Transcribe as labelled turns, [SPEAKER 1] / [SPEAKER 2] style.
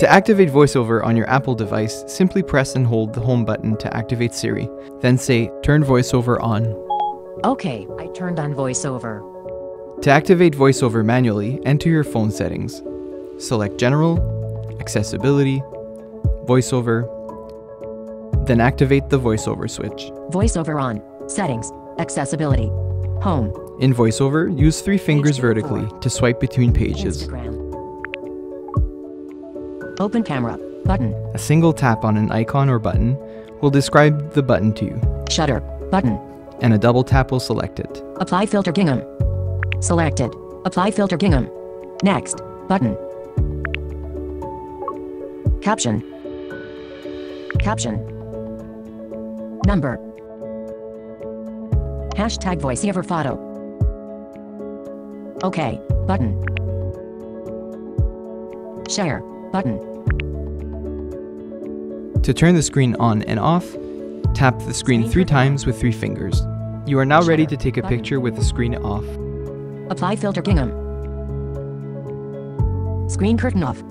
[SPEAKER 1] To activate VoiceOver on your Apple device, simply press and hold the home button to activate Siri. Then say, Turn VoiceOver on.
[SPEAKER 2] Okay, I turned on voiceover.
[SPEAKER 1] To activate VoiceOver manually, enter your phone settings. Select General, Accessibility, VoiceOver, then activate the VoiceOver switch.
[SPEAKER 2] Voiceover on. Settings. Accessibility. Home.
[SPEAKER 1] In VoiceOver, use three fingers vertically to swipe between pages.
[SPEAKER 2] Instagram. Open camera. Button.
[SPEAKER 1] A single tap on an icon or button will describe the button to you,
[SPEAKER 2] Shutter. Button.
[SPEAKER 1] and a double tap will select it.
[SPEAKER 2] Apply filter gingham. Selected. Apply filter gingham. Next. Button. Caption. Caption. Number. Hashtag voiceover photo. OK. Button. Share. Button.
[SPEAKER 1] To turn the screen on and off, tap the screen three times with three fingers. You are now ready to take a picture with the screen off.
[SPEAKER 2] Apply filter gingham. Screen curtain off.